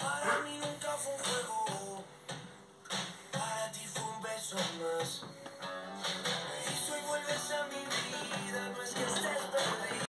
Para mí nunca fue un juego, para ti fue un beso más.